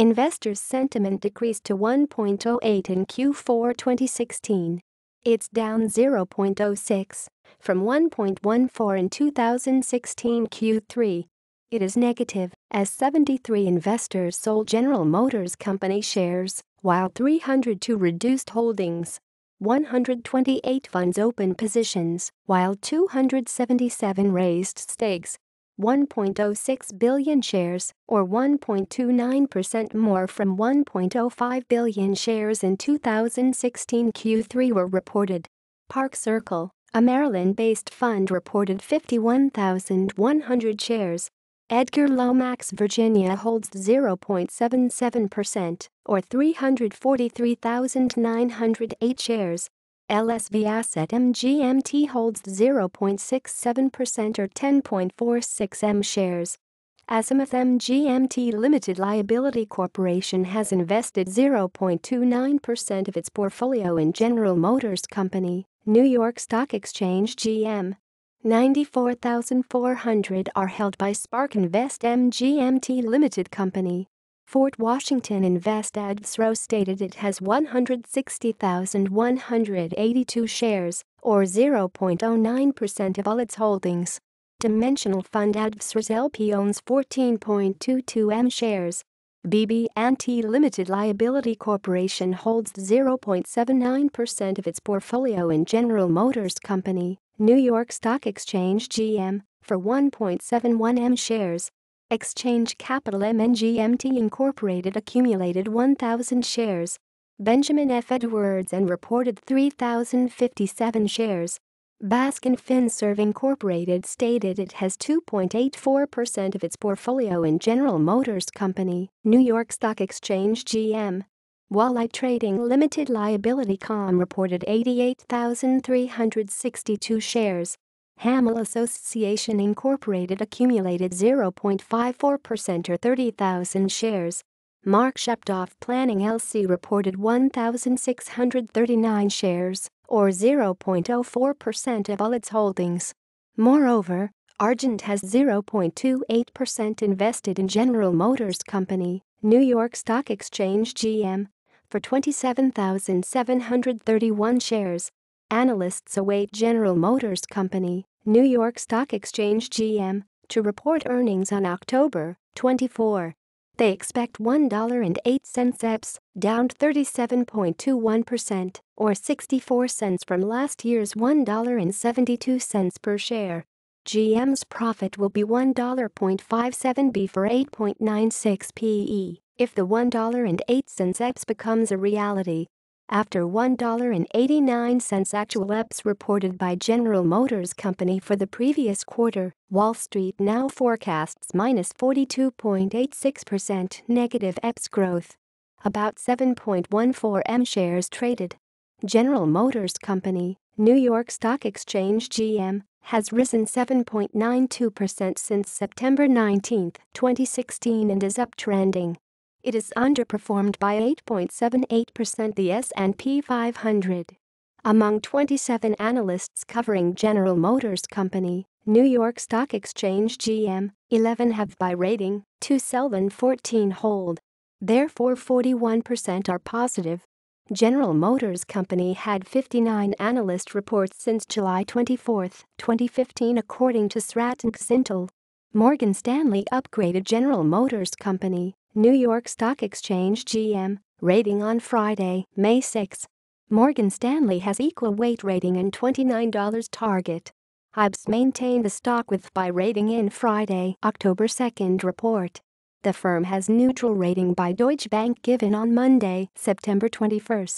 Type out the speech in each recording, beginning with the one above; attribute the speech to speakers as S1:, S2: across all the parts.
S1: Investors' sentiment decreased to 1.08 in Q4 2016. It's down 0.06 from 1.14 in 2016 Q3. It is negative as 73 investors sold General Motors Company shares, while 302 reduced holdings. 128 funds opened positions, while 277 raised stakes. 1.06 billion shares, or 1.29% more from 1.05 billion shares in 2016 Q3 were reported. Park Circle, a Maryland-based fund reported 51,100 shares. Edgar Lomax Virginia holds 0.77%, or 343,908 shares. LSV Asset MGMT holds 0.67% or 10.46 M shares. Azimuth MGMT Limited Liability Corporation has invested 0.29% of its portfolio in General Motors Company, New York Stock Exchange GM. 94,400 are held by Spark Invest MGMT Limited Company, Fort Washington Invest Advisro stated it has 160,182 shares, or 0.09% of all its holdings. Dimensional Fund Advisors LP owns 14.22 M shares. BB&T Limited Liability Corporation holds 0.79% of its portfolio in General Motors Company, New York Stock Exchange GM, for 1.71 M shares. Exchange Capital MNGMT Incorporated accumulated 1,000 shares. Benjamin F. Edwards and reported 3,057 shares. Baskin FinServ Incorporated stated it has 2.84% of its portfolio in General Motors Company, New York Stock Exchange GM. Walleye Trading Limited Liability Com reported 88,362 shares. Hamel Association Incorporated accumulated 0.54% or 30,000 shares. Mark Sheptoff Planning LC reported 1,639 shares, or 0.04% of all its holdings. Moreover, Argent has 0.28% invested in General Motors Company, New York Stock Exchange GM, for 27,731 shares. Analysts await General Motors Company, New York Stock Exchange GM, to report earnings on October 24. They expect $1.08 EPS, down 37.21%, or 64 cents from last year's $1.72 per share. GM's profit will be $1.57 B for 8.96 PE if the $1.08 EPS becomes a reality after $1.89 actual EPS reported by General Motors Company for the previous quarter, Wall Street now forecasts minus 42.86% negative EPS growth. About 7.14 M shares traded. General Motors Company, New York Stock Exchange GM, has risen 7.92% since September 19, 2016 and is uptrending. It is underperformed by 8.78% the S&P 500. Among 27 analysts covering General Motors Company, New York Stock Exchange GM, 11 have buy rating, 2 sell and 14 hold. Therefore 41% are positive. General Motors Company had 59 analyst reports since July 24, 2015 according to Stratton Xintel. Morgan Stanley upgraded General Motors Company New York Stock Exchange GM, rating on Friday, May 6. Morgan Stanley has equal weight rating and $29 target. HIBS maintained the stock with buy rating in Friday, October 2 report. The firm has neutral rating by Deutsche Bank given on Monday, September 21.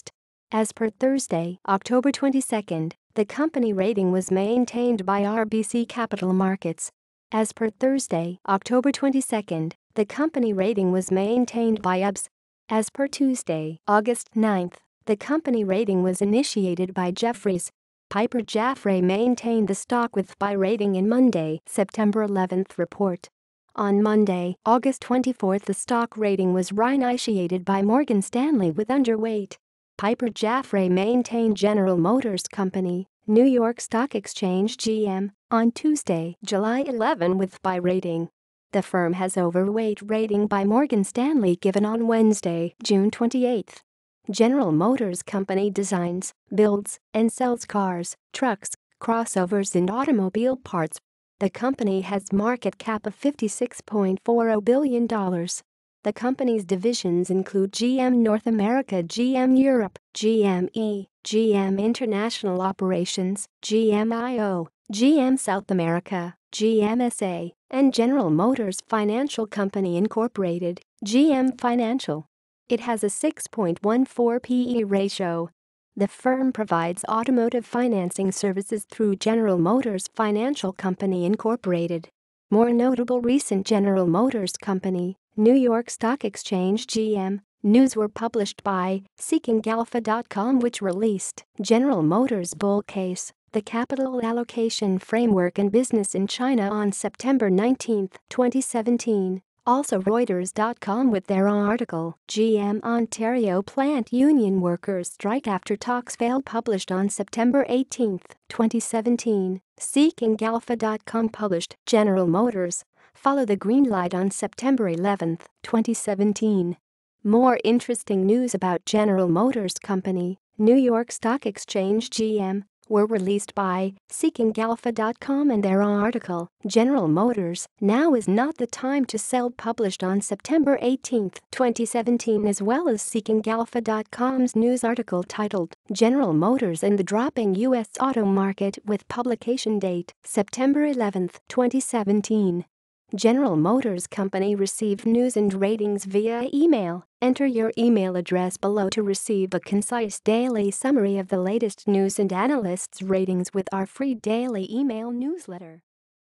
S1: As per Thursday, October 22, the company rating was maintained by RBC Capital Markets. As per Thursday, October 22, the company rating was maintained by UBS. As per Tuesday, August 9, the company rating was initiated by Jefferies. Piper Jaffray maintained the stock with buy rating in Monday, September 11 report. On Monday, August 24 the stock rating was reinitiated by Morgan Stanley with underweight. Piper Jaffray maintained General Motors Company, New York Stock Exchange GM, on Tuesday, July 11 with buy rating. The firm has overweight rating by Morgan Stanley given on Wednesday, June 28. General Motors Company designs, builds, and sells cars, trucks, crossovers and automobile parts. The company has market cap of $56.40 billion. The company's divisions include GM North America, GM Europe, GME, GM International Operations, GMIO, GM South America, GMSA, and General Motors Financial Company Incorporated, GM Financial. It has a 6.14 PE ratio. The firm provides automotive financing services through General Motors Financial Company Incorporated. More notable recent General Motors Company, New York Stock Exchange GM, news were published by SeekingAlpha.com which released General Motors Bull Case, the Capital Allocation Framework and Business in China on September 19, 2017. Also Reuters.com with their article, GM Ontario Plant Union Workers Strike After Talks Failed published on September 18, 2017. SeekingAlpha.com published General Motors follow the green light on September 11, 2017. More interesting news about General Motors Company, New York Stock Exchange GM, were released by SeekingAlpha.com and their article, General Motors, Now is Not the Time to Sell published on September 18, 2017 as well as SeekingAlpha.com's news article titled, General Motors and the Dropping U.S. Auto Market with publication date, September 11, 2017. General Motors Company received news and ratings via email. Enter your email address below to receive a concise daily summary of the latest news and analysts' ratings with our free daily email newsletter.